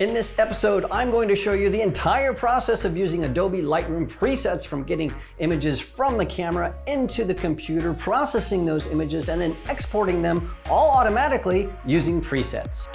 In this episode, I'm going to show you the entire process of using Adobe Lightroom presets from getting images from the camera into the computer, processing those images, and then exporting them all automatically using presets.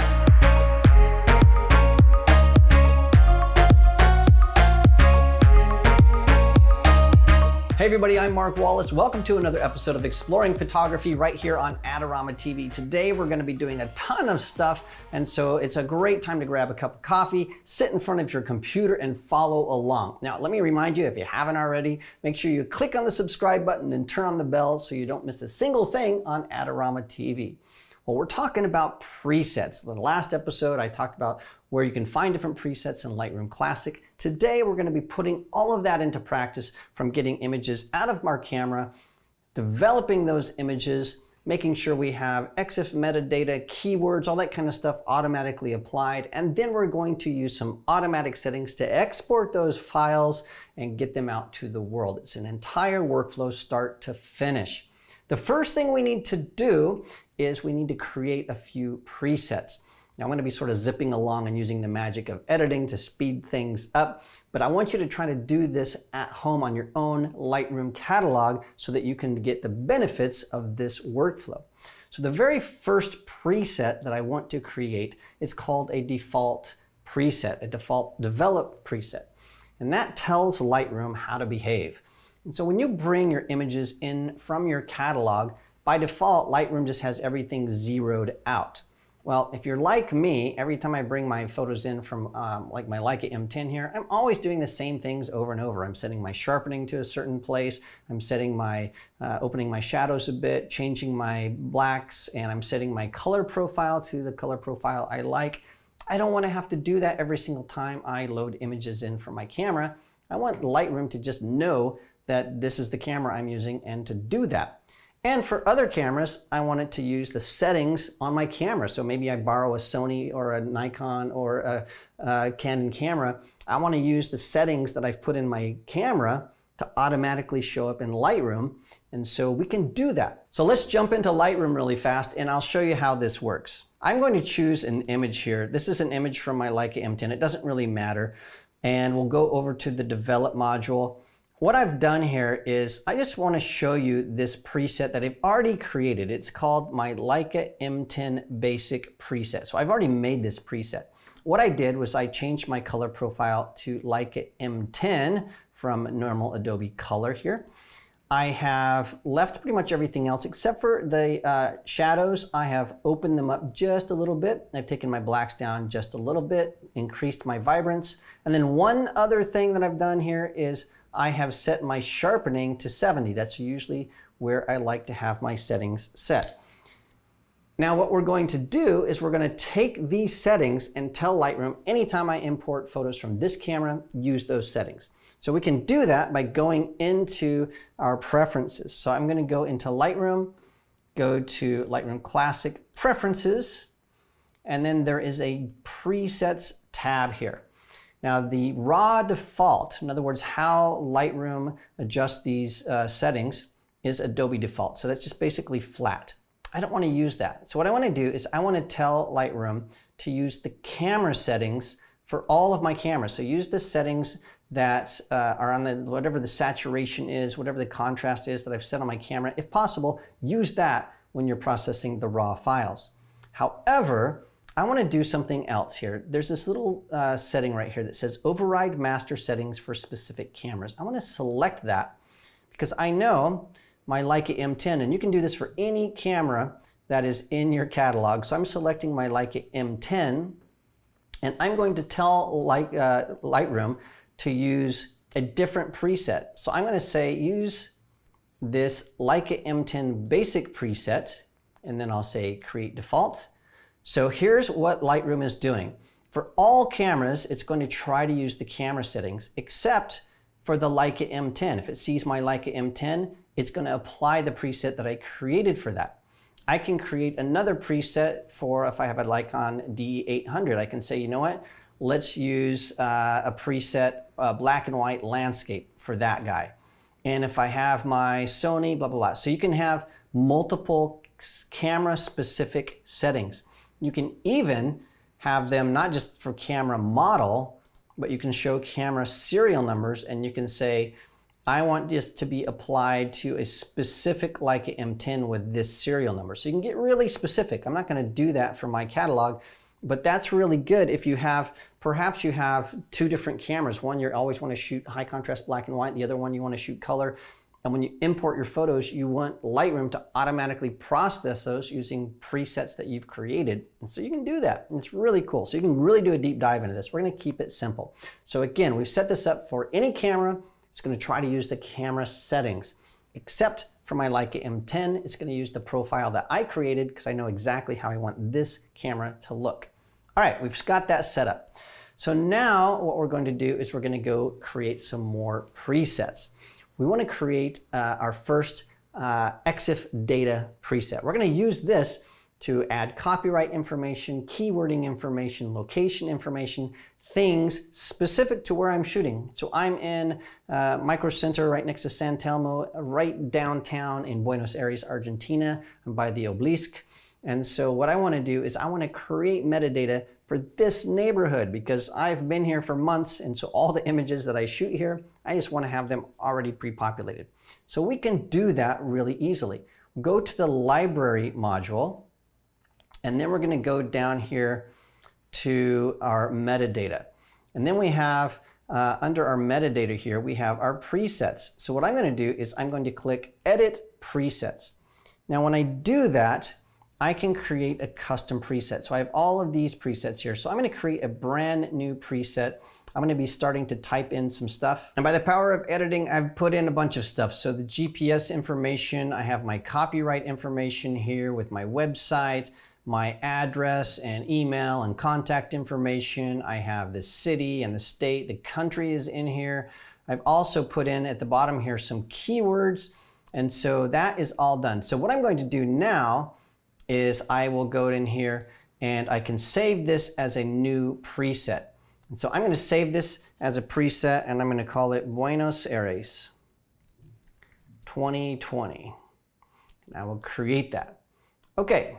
Hey everybody, I'm Mark Wallace. Welcome to another episode of Exploring Photography right here on Adorama TV. Today we're going to be doing a ton of stuff, and so it's a great time to grab a cup of coffee, sit in front of your computer, and follow along. Now, let me remind you, if you haven't already, make sure you click on the subscribe button and turn on the bell so you don't miss a single thing on Adorama TV. Well, we're talking about presets. The last episode, I talked about where you can find different presets in Lightroom Classic. Today, we're gonna be putting all of that into practice from getting images out of our camera, developing those images, making sure we have EXIF metadata, keywords, all that kind of stuff automatically applied. And then we're going to use some automatic settings to export those files and get them out to the world. It's an entire workflow start to finish. The first thing we need to do is we need to create a few presets. Now I'm going to be sort of zipping along and using the magic of editing to speed things up, but I want you to try to do this at home on your own Lightroom catalog so that you can get the benefits of this workflow. So the very first preset that I want to create is called a default preset, a default develop preset. And that tells Lightroom how to behave. And so when you bring your images in from your catalog, by default, Lightroom just has everything zeroed out. Well, if you're like me, every time I bring my photos in from um, like my Leica M10 here, I'm always doing the same things over and over. I'm setting my sharpening to a certain place. I'm setting my, uh, opening my shadows a bit, changing my blacks, and I'm setting my color profile to the color profile I like. I don't want to have to do that every single time I load images in from my camera. I want Lightroom to just know that this is the camera I'm using and to do that. And for other cameras, I wanted to use the settings on my camera. So maybe I borrow a Sony or a Nikon or a, a Canon camera. I want to use the settings that I've put in my camera to automatically show up in Lightroom. And so we can do that. So let's jump into Lightroom really fast and I'll show you how this works. I'm going to choose an image here. This is an image from my Leica M10. It doesn't really matter. And we'll go over to the develop module. What I've done here is I just want to show you this preset that I've already created. It's called my Leica M10 Basic preset. So I've already made this preset. What I did was I changed my color profile to Leica M10 from normal Adobe Color here. I have left pretty much everything else except for the uh, shadows. I have opened them up just a little bit. I've taken my blacks down just a little bit, increased my vibrance. And then one other thing that I've done here is I have set my sharpening to 70. That's usually where I like to have my settings set. Now what we're going to do is we're going to take these settings and tell Lightroom anytime I import photos from this camera, use those settings. So we can do that by going into our preferences. So I'm going to go into Lightroom, go to Lightroom Classic Preferences, and then there is a Presets tab here. Now the raw default, in other words, how Lightroom adjusts these uh, settings is Adobe default. So that's just basically flat. I don't want to use that. So what I want to do is I want to tell Lightroom to use the camera settings for all of my cameras. So use the settings that uh, are on the, whatever the saturation is, whatever the contrast is that I've set on my camera. If possible, use that when you're processing the raw files. However, I want to do something else here. There's this little uh, setting right here that says override master settings for specific cameras. I want to select that because I know my Leica M10, and you can do this for any camera that is in your catalog. So I'm selecting my Leica M10, and I'm going to tell Light, uh, Lightroom to use a different preset. So I'm going to say use this Leica M10 basic preset, and then I'll say create default. So here's what Lightroom is doing. For all cameras, it's going to try to use the camera settings, except for the Leica M10. If it sees my Leica M10, it's going to apply the preset that I created for that. I can create another preset for if I have a Nikon D800. I can say, you know what? Let's use uh, a preset uh, black and white landscape for that guy. And if I have my Sony, blah, blah, blah. So you can have multiple camera specific settings. You can even have them not just for camera model, but you can show camera serial numbers and you can say, I want this to be applied to a specific Leica M10 with this serial number. So you can get really specific. I'm not gonna do that for my catalog, but that's really good if you have, perhaps you have two different cameras. One, you always wanna shoot high contrast black and white. The other one, you wanna shoot color. And when you import your photos, you want Lightroom to automatically process those using presets that you've created. And so you can do that. It's really cool. So you can really do a deep dive into this. We're gonna keep it simple. So again, we've set this up for any camera it's going to try to use the camera settings, except for my Leica M10, it's going to use the profile that I created because I know exactly how I want this camera to look. All right, we've got that set up. So now what we're going to do is we're going to go create some more presets. We want to create uh, our first uh, EXIF data preset. We're going to use this to add copyright information, keywording information, location information, things specific to where I'm shooting. So I'm in uh, Microcentro right next to San Telmo, right downtown in Buenos Aires, Argentina. By the Obelisk. And so what I want to do is I want to create metadata for this neighborhood because I've been here for months and so all the images that I shoot here, I just want to have them already pre-populated. So we can do that really easily. Go to the library module and then we're going to go down here to our metadata. And then we have, uh, under our metadata here, we have our presets. So what I'm going to do is I'm going to click Edit Presets. Now when I do that, I can create a custom preset. So I have all of these presets here. So I'm going to create a brand new preset. I'm going to be starting to type in some stuff. And by the power of editing, I've put in a bunch of stuff. So the GPS information, I have my copyright information here with my website, my address and email and contact information. I have the city and the state, the country is in here. I've also put in at the bottom here some keywords. And so that is all done. So what I'm going to do now is I will go in here and I can save this as a new preset. And so I'm going to save this as a preset and I'm going to call it Buenos Aires 2020. And I will create that. Okay,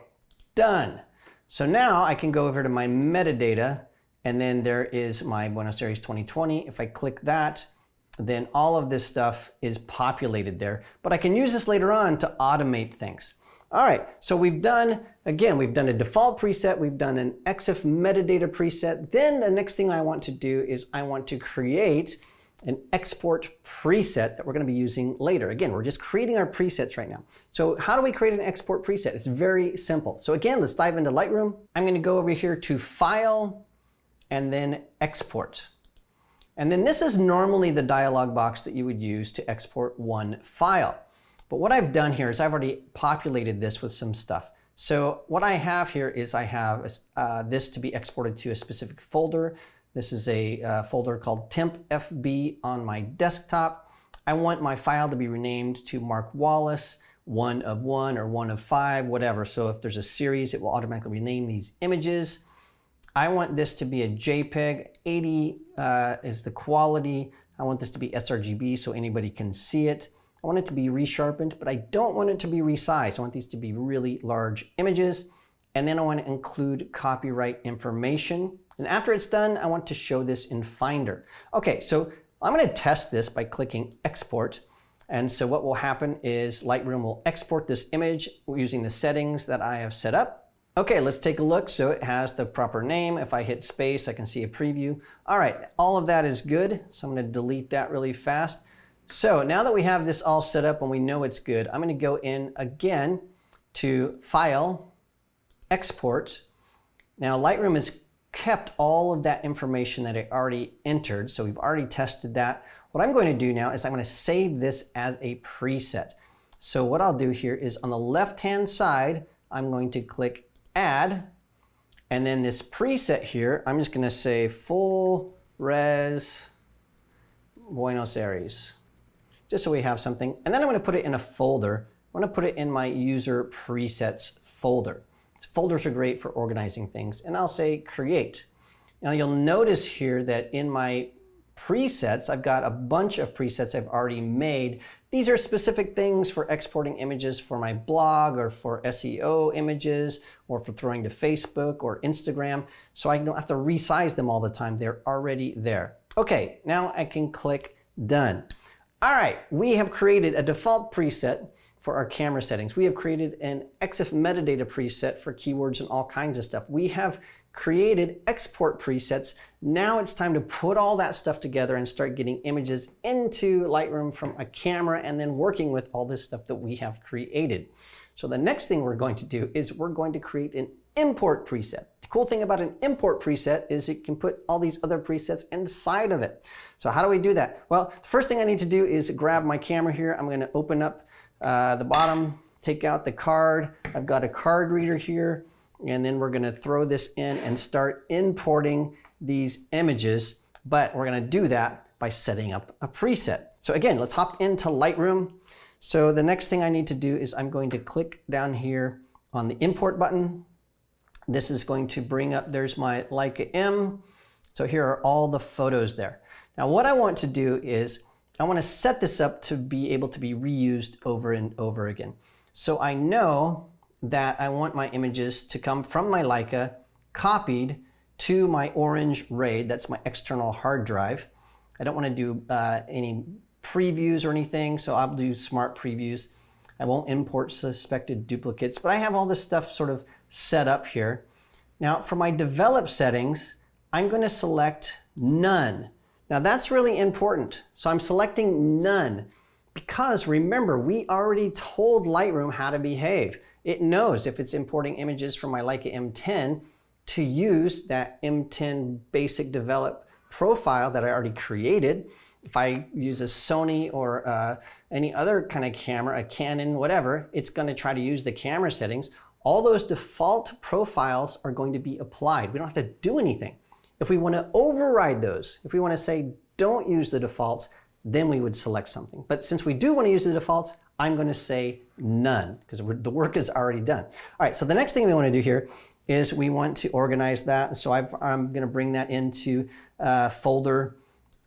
Done. So now I can go over to my metadata and then there is my Buenos Aires 2020. If I click that, then all of this stuff is populated there. But I can use this later on to automate things. All right, so we've done, again, we've done a default preset, we've done an EXIF metadata preset. Then the next thing I want to do is I want to create an export preset that we're going to be using later. Again, we're just creating our presets right now. So how do we create an export preset? It's very simple. So again, let's dive into Lightroom. I'm going to go over here to File and then Export. And then this is normally the dialog box that you would use to export one file. But what I've done here is I've already populated this with some stuff. So what I have here is I have uh, this to be exported to a specific folder. This is a uh, folder called tempfb on my desktop. I want my file to be renamed to Mark Wallace, one of one or one of five, whatever. So if there's a series, it will automatically rename these images. I want this to be a JPEG. 80 uh, is the quality. I want this to be sRGB so anybody can see it. I want it to be resharpened, but I don't want it to be resized. I want these to be really large images. And then I want to include copyright information. And after it's done, I want to show this in Finder. Okay, so I'm going to test this by clicking Export. And so what will happen is Lightroom will export this image using the settings that I have set up. Okay, let's take a look. So it has the proper name. If I hit space, I can see a preview. All right, all of that is good. So I'm going to delete that really fast. So now that we have this all set up and we know it's good, I'm going to go in again to File, Export. Now Lightroom has kept all of that information that I already entered. So we've already tested that. What I'm going to do now is I'm going to save this as a preset. So what I'll do here is on the left-hand side, I'm going to click Add. And then this preset here, I'm just going to say Full Res Buenos Aires, just so we have something. And then I'm going to put it in a folder. I'm going to put it in my User Presets folder. Folders are great for organizing things. And I'll say create. Now you'll notice here that in my presets. I've got a bunch of presets I've already made. These are specific things for exporting images for my blog or for SEO images or for throwing to Facebook or Instagram. So I don't have to resize them all the time. They're already there. Okay, now I can click done. All right, we have created a default preset for our camera settings. We have created an EXIF metadata preset for keywords and all kinds of stuff. We have created export presets. Now it's time to put all that stuff together and start getting images into Lightroom from a camera and then working with all this stuff that we have created. So the next thing we're going to do is we're going to create an import preset. The cool thing about an import preset is it can put all these other presets inside of it. So how do we do that? Well, the first thing I need to do is grab my camera here. I'm going to open up uh, the bottom, take out the card. I've got a card reader here, and then we're gonna throw this in and start importing these images, but we're gonna do that by setting up a preset. So again, let's hop into Lightroom. So the next thing I need to do is I'm going to click down here on the import button. This is going to bring up, there's my Leica M. So here are all the photos there. Now what I want to do is I want to set this up to be able to be reused over and over again. So I know that I want my images to come from my Leica copied to my orange RAID, that's my external hard drive. I don't want to do uh, any previews or anything, so I'll do smart previews. I won't import suspected duplicates, but I have all this stuff sort of set up here. Now for my develop settings, I'm going to select none. Now that's really important. So I'm selecting none because remember, we already told Lightroom how to behave. It knows if it's importing images from my Leica M10 to use that M10 basic develop profile that I already created. If I use a Sony or uh, any other kind of camera, a Canon, whatever, it's going to try to use the camera settings. All those default profiles are going to be applied. We don't have to do anything. If we want to override those, if we want to say don't use the defaults, then we would select something. But since we do want to use the defaults, I'm going to say none because the work is already done. All right, so the next thing we want to do here is we want to organize that. So i am going to bring that into a folder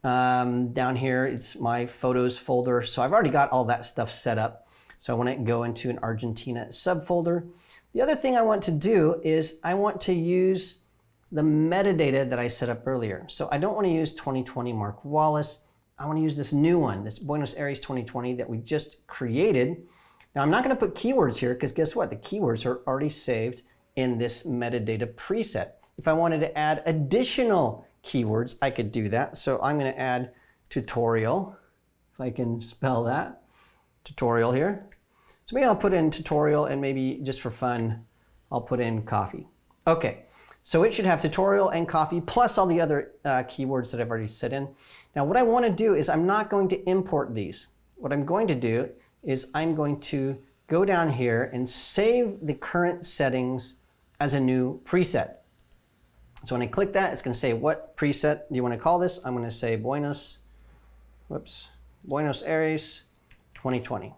um, down here. It's my photos folder. So I've already got all that stuff set up. So I want to go into an Argentina subfolder. The other thing I want to do is I want to use the metadata that I set up earlier. So I don't want to use 2020 Mark Wallace. I want to use this new one, this Buenos Aires 2020 that we just created. Now I'm not going to put keywords here because guess what? The keywords are already saved in this metadata preset. If I wanted to add additional keywords, I could do that. So I'm going to add tutorial, if I can spell that, tutorial here. So maybe I'll put in tutorial and maybe just for fun, I'll put in coffee. Okay, so it should have tutorial and coffee plus all the other uh, keywords that I've already set in. Now what I want to do is I'm not going to import these. What I'm going to do is I'm going to go down here and save the current settings as a new preset. So when I click that, it's going to say, what preset do you want to call this? I'm going to say Buenos, whoops, Buenos Aires 2020.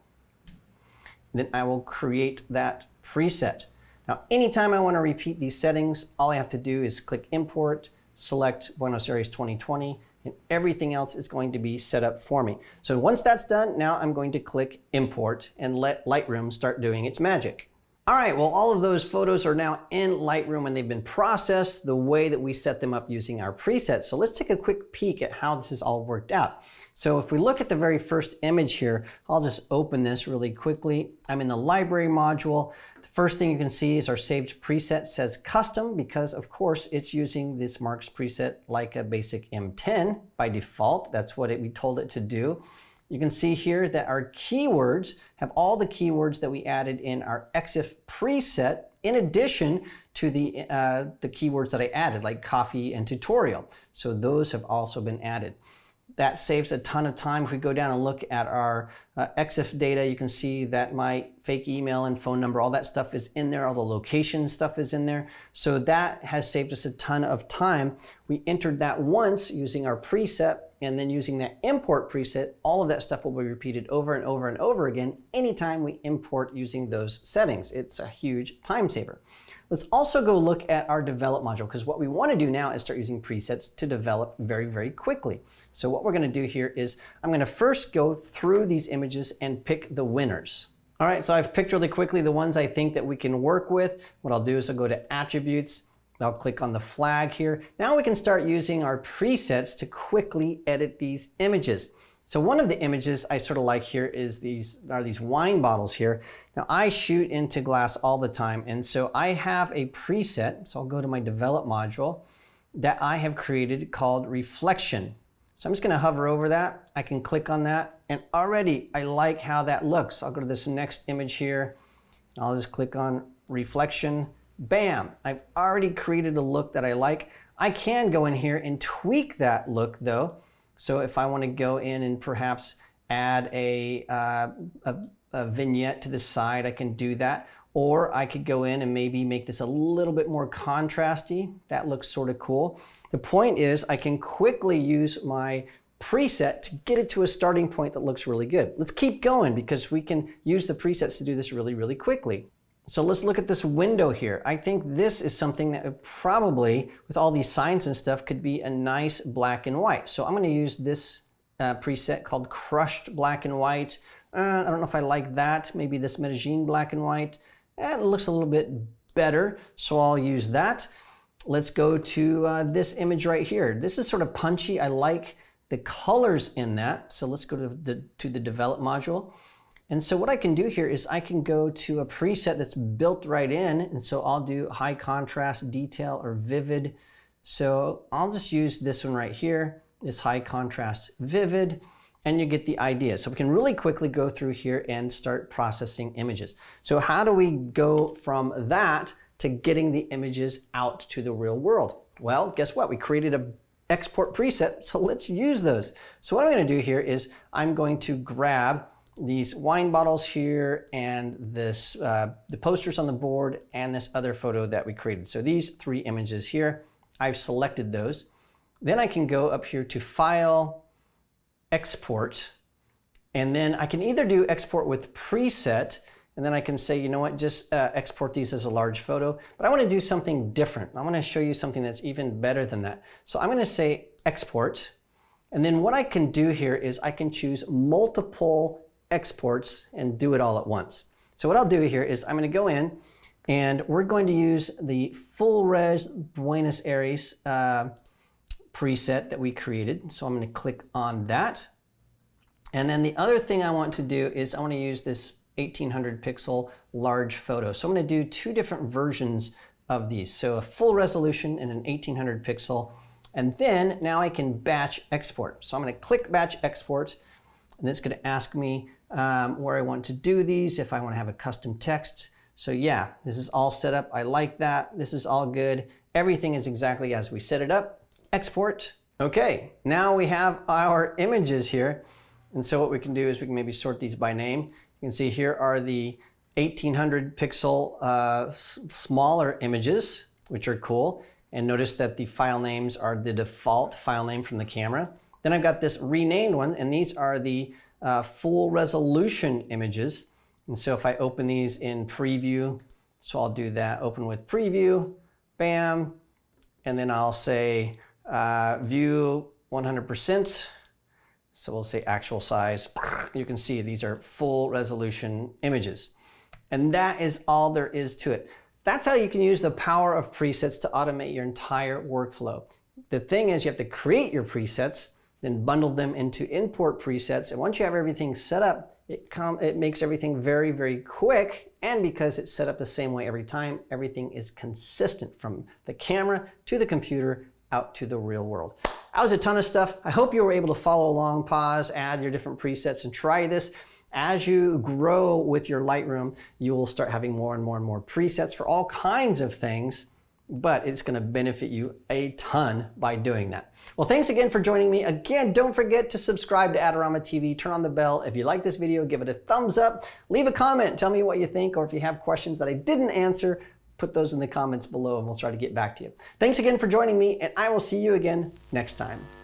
Then I will create that preset. Now, anytime I want to repeat these settings, all I have to do is click import, select Buenos Aires 2020, and everything else is going to be set up for me. So once that's done, now I'm going to click import and let Lightroom start doing its magic. All right, well, all of those photos are now in Lightroom and they've been processed the way that we set them up using our presets. So let's take a quick peek at how this has all worked out. So if we look at the very first image here, I'll just open this really quickly. I'm in the library module. The First thing you can see is our saved preset says custom because of course it's using this Marks preset Leica basic M10 by default. That's what it, we told it to do. You can see here that our keywords have all the keywords that we added in our EXIF preset in addition to the, uh, the keywords that I added like coffee and tutorial. So those have also been added. That saves a ton of time. If we go down and look at our uh, EXIF data, you can see that my fake email and phone number, all that stuff is in there. All the location stuff is in there. So that has saved us a ton of time. We entered that once using our preset and then using that import preset, all of that stuff will be repeated over and over and over again anytime we import using those settings. It's a huge time saver. Let's also go look at our develop module because what we want to do now is start using presets to develop very, very quickly. So what we're going to do here is I'm going to first go through these images and pick the winners. All right, so I've picked really quickly the ones I think that we can work with. What I'll do is I'll go to attributes, I'll click on the flag here. Now we can start using our presets to quickly edit these images. So one of the images I sort of like here is these are these wine bottles here. Now I shoot into glass all the time and so I have a preset, so I'll go to my develop module that I have created called reflection. So I'm just gonna hover over that. I can click on that and already I like how that looks. I'll go to this next image here. I'll just click on reflection. Bam, I've already created a look that I like. I can go in here and tweak that look though. So if I wanna go in and perhaps add a, uh, a, a vignette to the side, I can do that. Or I could go in and maybe make this a little bit more contrasty. That looks sort of cool. The point is I can quickly use my preset to get it to a starting point that looks really good. Let's keep going because we can use the presets to do this really, really quickly. So let's look at this window here. I think this is something that probably, with all these signs and stuff, could be a nice black and white. So I'm going to use this uh, preset called Crushed Black and White. Uh, I don't know if I like that. Maybe this Medellin Black and White. Eh, it looks a little bit better, so I'll use that. Let's go to uh, this image right here. This is sort of punchy. I like the colors in that. So let's go to the, to the develop module. And so what I can do here is I can go to a preset that's built right in. And so I'll do high contrast, detail, or vivid. So I'll just use this one right here, this high contrast vivid and you get the idea. So we can really quickly go through here and start processing images. So how do we go from that to getting the images out to the real world? Well, guess what? We created a export preset, so let's use those. So what I'm gonna do here is I'm going to grab these wine bottles here and this uh, the posters on the board and this other photo that we created. So these three images here, I've selected those. Then I can go up here to File, export, and then I can either do export with preset, and then I can say, you know what, just uh, export these as a large photo, but I wanna do something different. I wanna show you something that's even better than that. So I'm gonna say export, and then what I can do here is I can choose multiple exports and do it all at once. So what I'll do here is I'm gonna go in and we're going to use the full res Buenos Aires uh, preset that we created. So I'm going to click on that. And then the other thing I want to do is I want to use this 1800 pixel large photo. So I'm going to do two different versions of these. So a full resolution and an 1800 pixel. And then now I can batch export. So I'm going to click batch export and it's going to ask me um, where I want to do these, if I want to have a custom text. So yeah, this is all set up. I like that. This is all good. Everything is exactly as we set it up export. Okay, now we have our images here. And so what we can do is we can maybe sort these by name. You can see here are the 1800 pixel uh, smaller images, which are cool. And notice that the file names are the default file name from the camera. Then I've got this renamed one, and these are the uh, full resolution images. And so if I open these in preview, so I'll do that, open with preview, bam, and then I'll say uh, view 100%. So we'll say actual size. You can see these are full resolution images. And that is all there is to it. That's how you can use the power of presets to automate your entire workflow. The thing is you have to create your presets, then bundle them into import presets. And once you have everything set up, it, it makes everything very, very quick. And because it's set up the same way every time, everything is consistent from the camera to the computer out to the real world. That was a ton of stuff. I hope you were able to follow along, pause, add your different presets and try this. As you grow with your Lightroom, you will start having more and more and more presets for all kinds of things, but it's gonna benefit you a ton by doing that. Well, thanks again for joining me. Again, don't forget to subscribe to Adorama TV, turn on the bell. If you like this video, give it a thumbs up, leave a comment, tell me what you think, or if you have questions that I didn't answer, put those in the comments below and we'll try to get back to you. Thanks again for joining me and I will see you again next time.